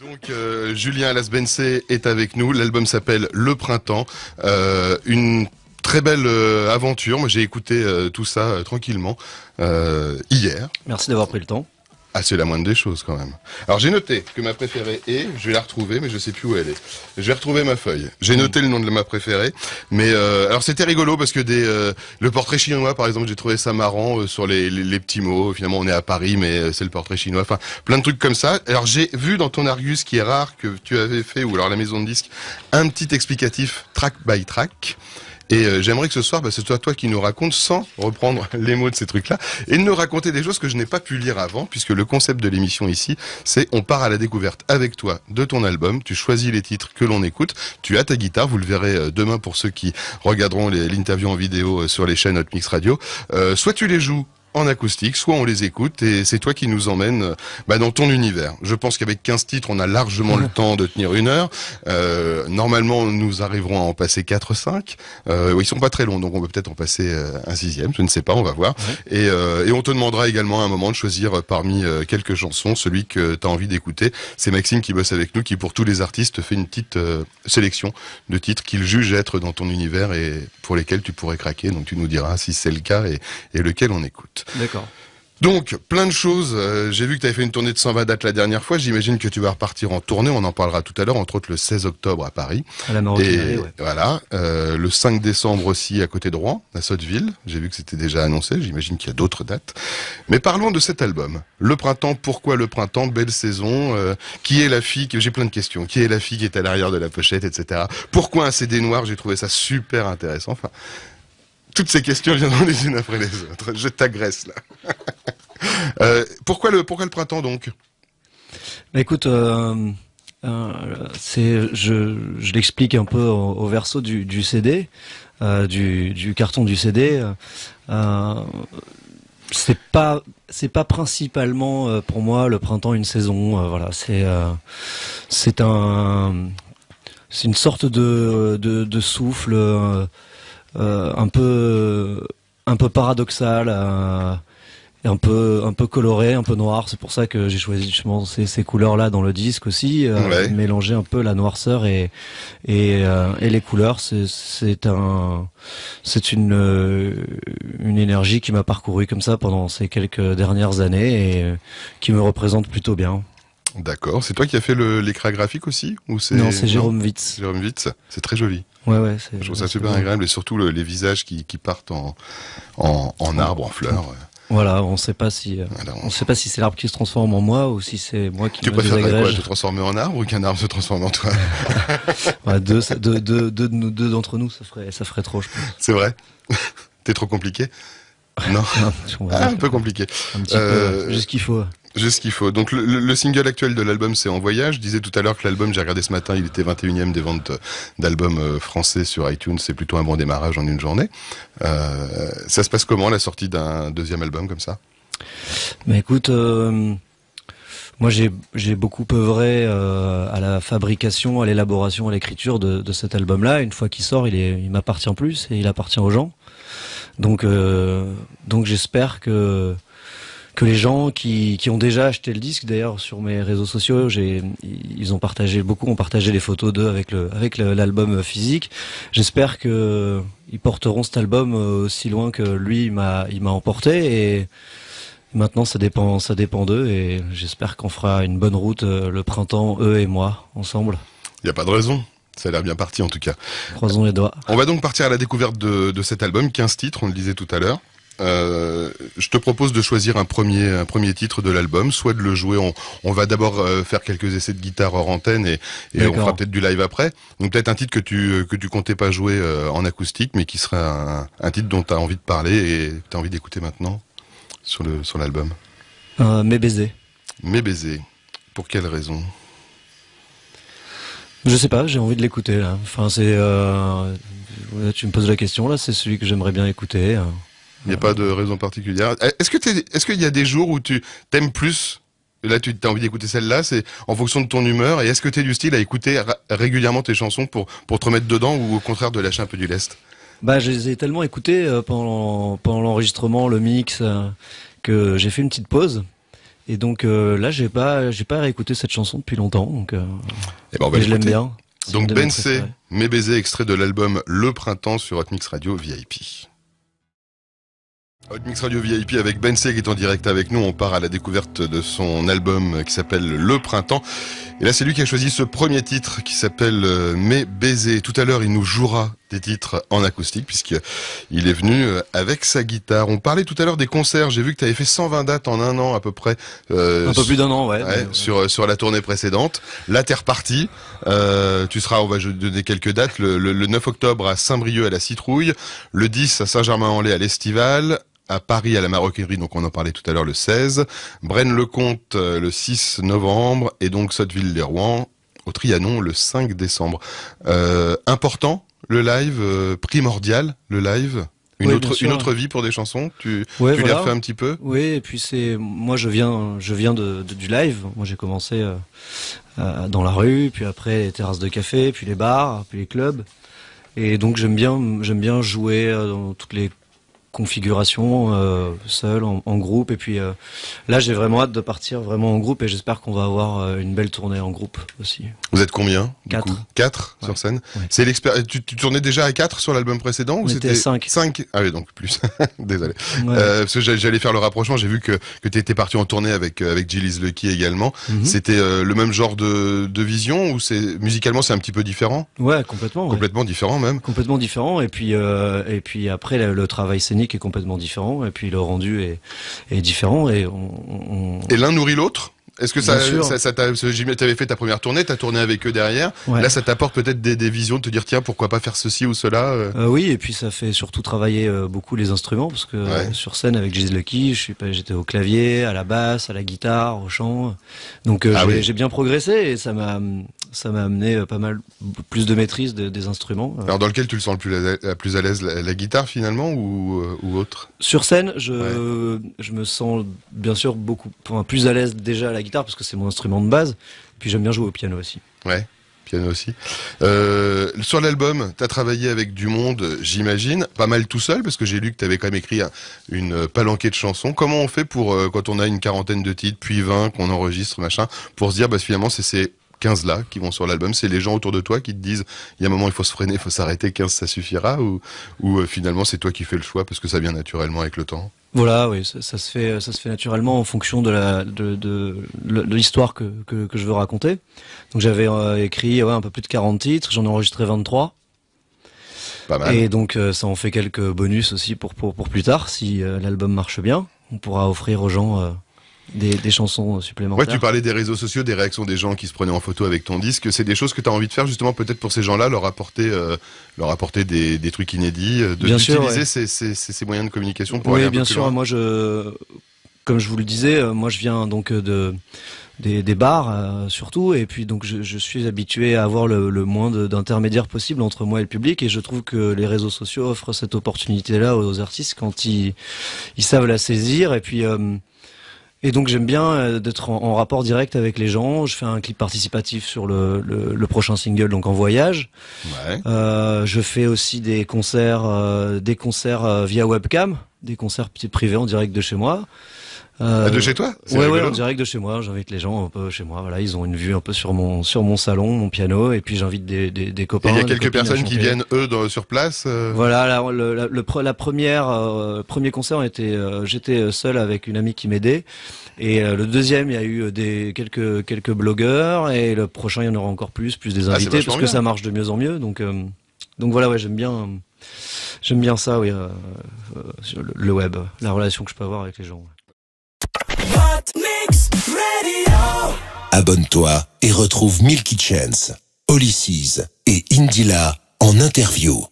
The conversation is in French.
Donc euh, Julien Alasbensé est avec nous. L'album s'appelle Le Printemps. Euh, une très belle euh, aventure. Moi j'ai écouté euh, tout ça tranquillement hier. Merci d'avoir pris le temps. Ah c'est la moindre des choses quand même. Alors j'ai noté que ma préférée est, je vais la retrouver mais je sais plus où elle est. Je vais retrouver ma feuille. J'ai noté le nom de ma préférée, mais euh, alors c'était rigolo parce que des euh, le portrait chinois par exemple j'ai trouvé ça marrant euh, sur les, les, les petits mots. Finalement on est à Paris mais euh, c'est le portrait chinois. Enfin plein de trucs comme ça. Alors j'ai vu dans ton Argus qui est rare que tu avais fait ou alors la maison de disque un petit explicatif track by track. Et euh, j'aimerais que ce soir, bah, ce soit toi qui nous raconte, sans reprendre les mots de ces trucs-là, et de nous raconter des choses que je n'ai pas pu lire avant, puisque le concept de l'émission ici, c'est on part à la découverte avec toi de ton album, tu choisis les titres que l'on écoute, tu as ta guitare, vous le verrez euh, demain pour ceux qui regarderont l'interview en vidéo euh, sur les chaînes Hot Mix Radio, soit tu les joues en acoustique, soit on les écoute et c'est toi qui nous emmène euh, bah, dans ton univers. Je pense qu'avec 15 titres, on a largement le temps de tenir une heure. Euh, normalement, nous arriverons à en passer 4 5. Euh, ils sont pas très longs, donc on peut peut-être en passer euh, un sixième, je ne sais pas, on va voir. Et, euh, et on te demandera également à un moment de choisir euh, parmi quelques chansons celui que tu as envie d'écouter. C'est Maxime qui bosse avec nous, qui pour tous les artistes fait une petite euh, sélection de titres qu'il juge être dans ton univers et pour lesquels tu pourrais craquer. Donc tu nous diras si c'est le cas et, et lequel on écoute. D'accord. Donc, plein de choses. Euh, J'ai vu que tu avais fait une tournée de 120 dates la dernière fois. J'imagine que tu vas repartir en tournée. On en parlera tout à l'heure, entre autres le 16 octobre à Paris. À la Et maroquinerie, ouais. voilà, euh, le 5 décembre aussi à côté de Rouen, à Sotteville. J'ai vu que c'était déjà annoncé. J'imagine qu'il y a d'autres dates. Mais parlons de cet album. Le printemps. Pourquoi le printemps? Belle saison. euh, qui est la fille? J'ai plein de questions. Qui est la fille qui est à l'arrière de la pochette, etc. Pourquoi un CD noir? J'ai trouvé ça super intéressant. Enfin, toutes ces questions viendront les unes après les autres. Je t'agresse là. Euh, pourquoi le pourquoi le printemps donc? Écoute, euh, euh, je, je l'explique un peu au, verso du, du CD, du, du carton du CD. C'est pas, pas principalement pour moi le printemps une saison. voilà, c'est, un, une sorte de, de, souffle un peu, un peu paradoxal. euh, un peu un peu coloré, un peu noir. C'est pour ça que j'ai choisi justement ces, ces couleurs-là dans le disque aussi, euh, Ouais. mélanger un peu la noirceur et et, euh, et les couleurs. C'est un c'est une euh, une énergie qui m'a parcouru comme ça pendant ces quelques dernières années et euh, qui me représente plutôt bien. D'accord. C'est toi qui as fait l'écran graphique aussi ou c'est Non, c'est Jérôme Witz. Jérôme Witz. C'est très joli. Ouais ouais, Je trouve ça super agréable et surtout le- les visages qui, qui partent en, en, en arbre, en fleurs. Voilà, on sait pas si euh, on- on sait pas si c'est l'arbre qui se transforme en moi ou si c'est moi qui Tu me préférerais quoi désagrège. Te transformer en arbre ou qu'un arbre se transforme en toi? Ouais, deux, deux, deux, deux d'entre nous, ça ferait, ça ferait trop, je pense. C'est vrai? T'es trop compliqué? Non On va ah, Un peu compliqué. un petit Euh, peu, juste ce qu'il faut. Juste ce qu'il faut. Donc le, le- le single actuel de l'album c'est En Voyage. Je disais tout à l'heure que l'album, j'ai regardé ce matin, il était 21e des ventes d'albums euh, français sur iTunes. C'est plutôt un bon démarrage en une journée. Euh, ça se passe comment la sortie d'un deuxième album comme ça? Mais écoute, euh, moi j'ai j'ai beaucoup œuvré euh, à la fabrication, à l'élaboration, à l'écriture de, cet album-là. Une fois qu'il sort, il il m'appartient plus et il appartient aux gens. Donc euh, donc j'espère que que les gens qui, qui ont déjà acheté le disque, d'ailleurs sur mes réseaux sociaux, j'ai ils ont partagé beaucoup, ont partagé les photos d'eux avec le avec l'album physique. J'espère que ils porteront cet album euh, aussi loin que lui il m'a il m'a emporté et Maintenant, ça dépend, ça dépend d'eux et j'espère qu'on fera une bonne route euh, le printemps, eux et moi, ensemble. Il n'y a pas de raison. Ça a l'air bien parti en tout cas. Croisons les doigts. On va donc partir à la découverte de, de cet album, 15 titres, on le disait tout à l'heure. Euh, je te propose de choisir un premier, un premier titre de l'album, soit de le jouer. On, on va d'abord euh, faire quelques essais de guitare hors antenne et, et on fera peut-être du live après. Donc peut-être un titre que tu que tu comptais pas jouer euh, en acoustique, mais qui serait un, un titre dont tu as envie de parler et tu as envie d'écouter maintenant sur le sur l'album. Euh, mes baisers. Mes baisers. Pour quelle raison? Je sais pas, j'ai envie de l'écouter là. Enfin, c'est. Euh, tu me poses la question là, c'est celui que j'aimerais bien écouter. Euh. Il n'y a pas de raison particulière. Est-ce que est-ce qu'il y a des jours où tu t'aimes plus? Là, tu as envie d'écouter celle-là, c'est en fonction de ton humeur. Et est-ce que tu es du style à écouter régulièrement tes chansons pour, pour te remettre dedans ou au contraire de lâcher un peu du lest? Bah, je les ai tellement écoutés euh, pendant pendant l'enregistrement, le mix, euh, que j'ai fait une petite pause. Et donc là, j'ai pas, j'ai pas réécouté cette chanson depuis longtemps, donc eh ben, je l'aime bien. Donc Ben C, Mes baisers, extrait de l'album Le Printemps sur Hot Mix Radio VIP. Mix Radio VIP avec Ben C qui est en direct avec nous. On part à la découverte de son album qui s'appelle Le Printemps. Et là, c'est lui qui a choisi ce premier titre qui s'appelle euh, Mes baisers. Tout à l'heure, il nous jouera des titres en acoustique puisqu'il est venu euh, avec sa guitare. On parlait tout à l'heure des concerts. J'ai vu que tu avais fait 120 dates en un an à peu près. Euh, un peu plus d'un an, ouais. Sur sur la tournée précédente. Là, t'es reparti. Euh, tu seras, on va donner quelques dates. Le, le, le 9 octobre à Saint-Brieuc à la Citrouille. Le 10 à Saint-Germain-en-Laye à l'Estival à Paris à la Maroquinerie, donc on en parlait tout à l'heure le 16, Braine-le-Comte euh, le 6 novembre et donc Sotteville-les-Rouen au Trianon le 5 décembre. Euh, important le live, euh, primordial le live? Une autre une autre vie pour des chansons? Tu tu l'as fait un petit peu? Oui, et puis c'est moi je viens je viens de, du live. Moi j'ai commencé dans la rue, puis après les terrasses de café, puis les bars, puis les clubs. Et donc j'aime bien j'aime bien jouer dans toutes les configuration euh, seul en, groupe et puis euh, là j'ai vraiment hâte de partir vraiment en groupe et j'espère qu'on va avoir euh, une belle tournée en groupe aussi. Vous êtes combien Quatre. Quatre sur scène. C'est l'expérience. Tu, tournais déjà à quatre sur l'album précédent ou c'était cinq Cinq? Ah oui donc plus. Désolé. Euh, parce que j'allais faire le rapprochement. J'ai vu que que tu étais parti en tournée avec avec Gilles Lucky également. Mhm. C'était le même genre de, de vision ou c'est musicalement c'est un petit peu différent? Ouais complètement. Complètement différent même. Complètement différent et puis et puis après le, le travail scénique est complètement différent et puis le rendu est, différent et on, et l'un nourrit l'autre? Est-ce que ça, ça, ça t'a, t'avais fait ta première tournée, t'as tourné avec eux derrière. Là, ça t'apporte peut-être des, des, visions de te dire tiens, pourquoi pas faire ceci ou cela. Euh. Euh, oui, et puis ça fait surtout travailler euh, beaucoup les instruments parce que sur scène avec Giz Lucky, je suis pas, j'étais au clavier, à la basse, à la guitare, au chant. Donc ah j'ai, bien progressé et ça m'a, ça m'a amené pas mal plus de maîtrise des instruments. Alors dans lequel tu le sens le plus à, plus à l'aise, la, guitare finalement ou, ou autre? Sur scène, je, je me sens bien sûr beaucoup plus à l'aise déjà à la guitare parce que c'est mon instrument de base. Puis j'aime bien jouer au piano aussi. Ouais piano aussi. Euh, sur l'album, tu as travaillé avec du monde, j'imagine, pas mal tout seul, parce que j'ai lu que tu avais quand même écrit une palanquée de chansons. Comment on fait pour, euh, quand on a une quarantaine de titres, puis 20, qu'on enregistre, machin, pour se dire, bah, finalement, c'est 15 là qui vont sur l'album C'est les gens autour de toi qui te disent il y a un moment il faut se freiner, il faut s'arrêter, 15 ça suffira ou, ou euh, finalement c'est toi qui fais le choix parce que ça vient naturellement avec le temps voilà, oui, ça, se fait, ça se fait naturellement en fonction de la de, de, l'histoire que, que, que, je veux raconter. Donc j'avais euh, écrit ouais, un peu plus de 40 titres, j'en ai enregistré 23. Pas mal. Et donc euh, ça en fait quelques bonus aussi pour pour, pour plus tard si l'album marche bien. On pourra offrir aux gens des, chansons supplémentaires. Ouais, tu parlais des réseaux sociaux, des réactions des gens qui se prenaient en photo avec ton disque. C'est des choses que tu as envie de faire justement peut-être pour ces gens-là, leur apporter, euh, leur apporter des, des trucs inédits, euh, de d'utiliser ces, ces, ces, moyens de communication pour oui, aller un bien peu sûr. Moi, je, comme je vous le disais, euh, moi je viens donc de des, des bars surtout, et puis donc je, je, suis habitué à avoir le, le moins d'intermédiaires possible entre moi et le public, et je trouve que les réseaux sociaux offrent cette opportunité-là aux artistes quand ils, ils savent la saisir, et puis et donc j'aime bien euh, d'être en, rapport direct avec les gens. Je fais un clip participatif sur le, le, prochain single, donc en voyage. Ouais. Euh, je fais aussi des concerts, euh, des concerts via webcam, des concerts privés en direct de chez moi. Euh, de chez toi Ouais, ouais, en direct de chez moi. J'invite les gens un peu chez moi. Voilà, ils ont une vue un peu sur mon sur mon salon, mon piano, et puis j'invite des, des, des copains. il y a quelques personnes qui viennent eux sur place. Euh voilà, la, le, la, le, la première euh, premier concert était euh, j'étais seul avec une amie qui m'aidait, et le deuxième il y a eu des quelques quelques blogueurs, et le prochain il y en aura encore plus, plus des ah, invités parce que ça marche de mieux en mieux. Donc donc voilà, ouais, j'aime bien j'aime bien ça, oui, le, le web, la relation que je peux avoir avec les gens. Abonne-toi et retrouve Milky Chance, Olysses et Indila en interview.